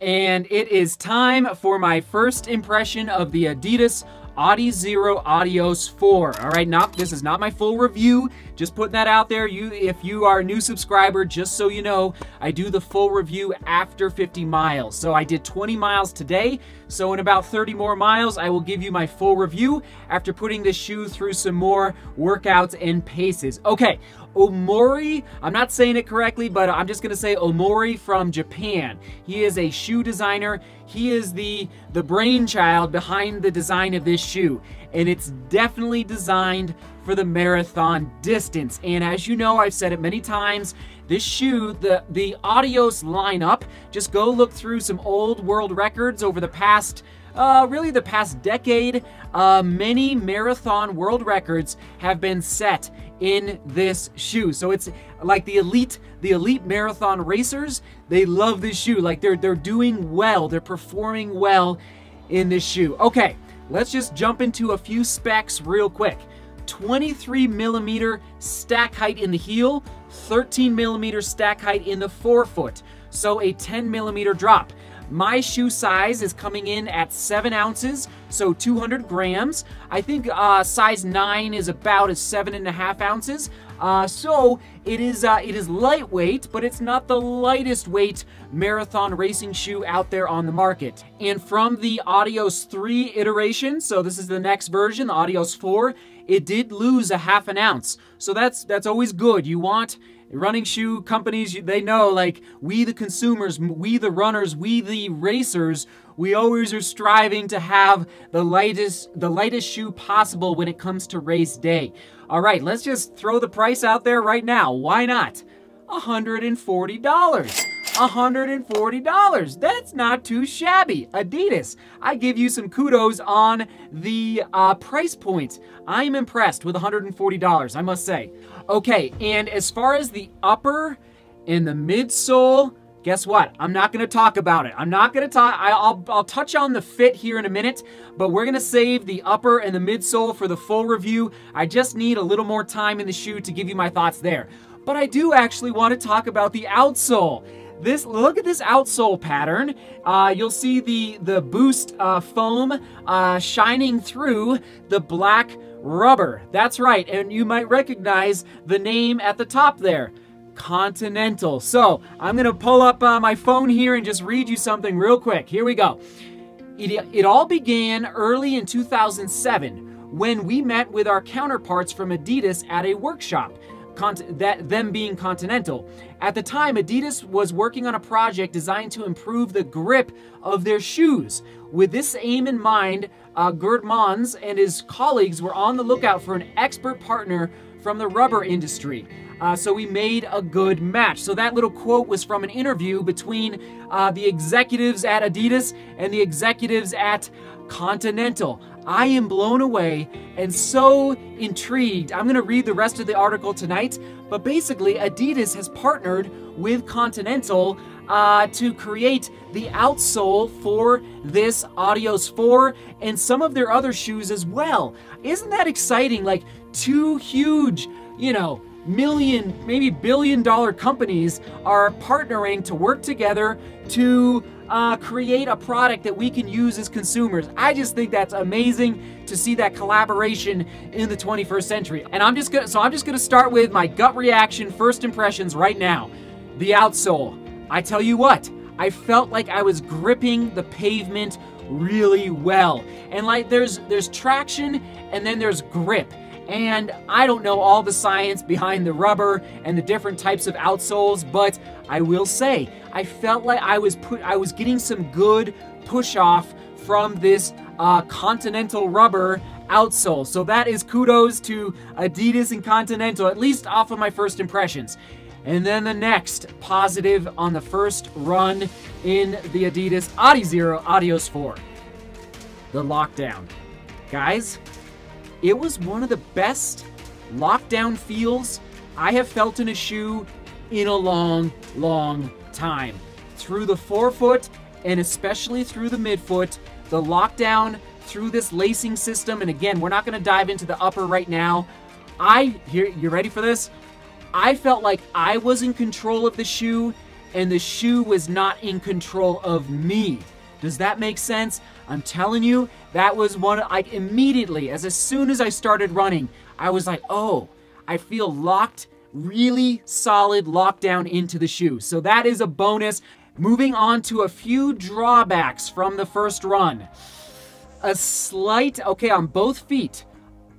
And it is time for my first impression of the Adidas Adizero Adios 4. All right, not this is not my full review. Just putting that out there. You, if you are a new subscriber, just so you know, I do the full review after 50 miles. So I did 20 miles today. So in about 30 more miles, I will give you my full review after putting this shoe through some more workouts and paces. Okay, Omori, I'm not saying it correctly, but I'm just gonna say Omori from Japan. He is a shoe designer. He is the, the brainchild behind the design of this shoe. And it's definitely designed for the marathon distance. And as you know, I've said it many times, this shoe, the, the Adios lineup, just go look through some old world records over the past uh, really the past decade, uh, many marathon world records have been set in this shoe. So it's like the elite, the elite marathon racers, they love this shoe. Like they're they're doing well, they're performing well in this shoe. Okay, let's just jump into a few specs real quick. 23 millimeter stack height in the heel, 13 millimeter stack height in the forefoot. So a 10 millimeter drop. My shoe size is coming in at 7 ounces, so 200 grams. I think uh, size 9 is about as 7.5 ounces. Uh, so it is uh, it is lightweight, but it's not the lightest weight marathon racing shoe out there on the market. And from the Adios 3 iteration, so this is the next version, the Adios 4, it did lose a half an ounce. So that's that's always good. You want running shoe companies, they know like we the consumers, we the runners, we the racers, we always are striving to have the lightest the lightest shoe possible when it comes to race day. All right, let's just throw the price out there right now. Why not? $140. $140. That's not too shabby. Adidas, I give you some kudos on the uh, price point. I'm impressed with $140, I must say. Okay, and as far as the upper and the midsole, guess what? I'm not going to talk about it. I'm not going to talk. I'll, I'll touch on the fit here in a minute, but we're going to save the upper and the midsole for the full review. I just need a little more time in the shoe to give you my thoughts there. But I do actually want to talk about the outsole. This look at this outsole pattern. Uh, you'll see the the boost uh, foam uh, shining through the black rubber. That's right, and you might recognize the name at the top there. Continental. So I'm gonna pull up uh, my phone here and just read you something real quick. Here we go. It, it all began early in 2007 when we met with our counterparts from Adidas at a workshop that them being Continental. At the time, Adidas was working on a project designed to improve the grip of their shoes. With this aim in mind, uh, Gerd Mons and his colleagues were on the lookout for an expert partner from the rubber industry. Uh, so we made a good match. So that little quote was from an interview between uh, the executives at Adidas and the executives at Continental. I am blown away and so intrigued. I'm going to read the rest of the article tonight, but basically, Adidas has partnered with Continental uh, to create the outsole for this Adios 4 and some of their other shoes as well. Isn't that exciting? Like, two huge, you know, million, maybe billion dollar companies are partnering to work together to uh, create a product that we can use as consumers. I just think that's amazing to see that collaboration in the 21st century. And I'm just gonna, so I'm just gonna start with my gut reaction, first impressions right now. The outsole. I tell you what, I felt like I was gripping the pavement really well. And like there's there's traction and then there's grip. And I don't know all the science behind the rubber and the different types of outsoles, but I will say I felt like I was put I was getting some good push off from this uh, Continental rubber outsole. So that is kudos to Adidas and Continental, at least off of my first impressions. And then the next positive on the first run in the Adidas Adizero Adios 4. The lockdown. Guys, it was one of the best lockdown feels I have felt in a shoe in a long, long time. Through the forefoot and especially through the midfoot, the lockdown through this lacing system, and again, we're not going to dive into the upper right now. I, here, you ready for this? I felt like I was in control of the shoe and the shoe was not in control of me. Does that make sense? I'm telling you, that was one, I immediately, as, as soon as I started running, I was like, oh, I feel locked, really solid lockdown into the shoe. So that is a bonus. Moving on to a few drawbacks from the first run. A slight, okay, on both feet,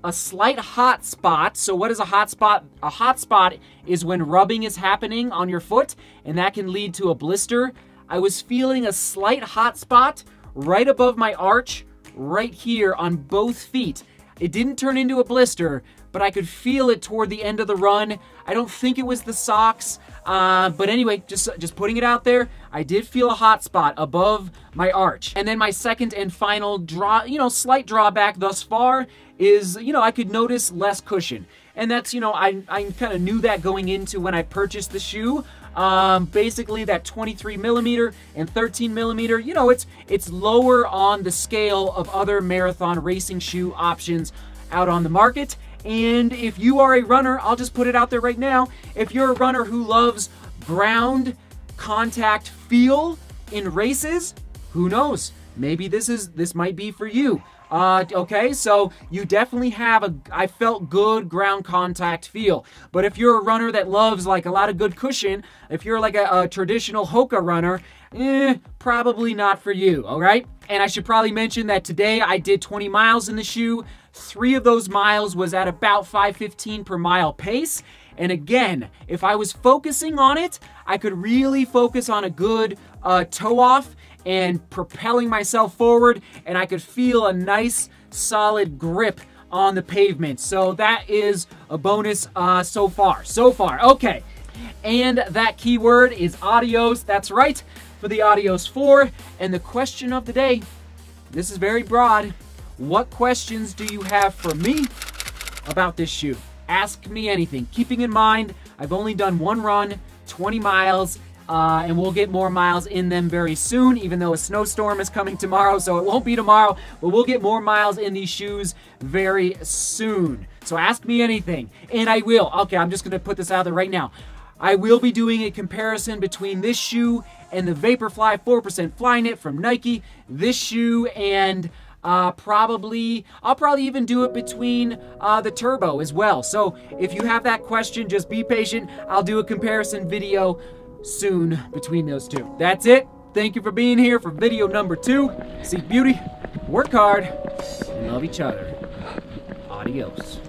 a slight hot spot. So what is a hot spot? A hot spot is when rubbing is happening on your foot and that can lead to a blister. I was feeling a slight hot spot right above my arch, right here on both feet. It didn't turn into a blister, but I could feel it toward the end of the run. I don't think it was the socks, uh, but anyway, just just putting it out there, I did feel a hot spot above my arch. And then my second and final draw, you know, slight drawback thus far is, you know, I could notice less cushion. And that's, you know, I, I kind of knew that going into when I purchased the shoe. Um, basically that 23 millimeter and 13 millimeter, you know, it's it's lower on the scale of other marathon racing shoe options out on the market. And if you are a runner, I'll just put it out there right now. If you're a runner who loves ground contact feel in races, who knows? Maybe this is this might be for you. Uh, okay, so you definitely have a, I felt good ground contact feel. But if you're a runner that loves like a lot of good cushion, if you're like a, a traditional Hoka runner, eh, probably not for you, all right? And I should probably mention that today I did 20 miles in the shoe. Three of those miles was at about 515 per mile pace. And again, if I was focusing on it, I could really focus on a good uh, toe off and propelling myself forward, and I could feel a nice solid grip on the pavement. So that is a bonus uh, so far. So far. Okay. And that keyword is adios. That's right, for the Adios 4. And the question of the day, this is very broad. What questions do you have for me about this shoe? Ask me anything. Keeping in mind, I've only done one run, 20 miles, uh, and we'll get more miles in them very soon, even though a snowstorm is coming tomorrow, so it won't be tomorrow, but we'll get more miles in these shoes very soon. So ask me anything, and I will. Okay, I'm just to put this out there right now. I will be doing a comparison between this shoe and the Vaporfly 4% Flyknit from Nike, this shoe and uh, probably, I'll probably even do it between uh, the Turbo as well. So if you have that question, just be patient. I'll do a comparison video soon between those two. That's it. Thank you for being here for video number two. Seek beauty, work hard, and love each other. Adios.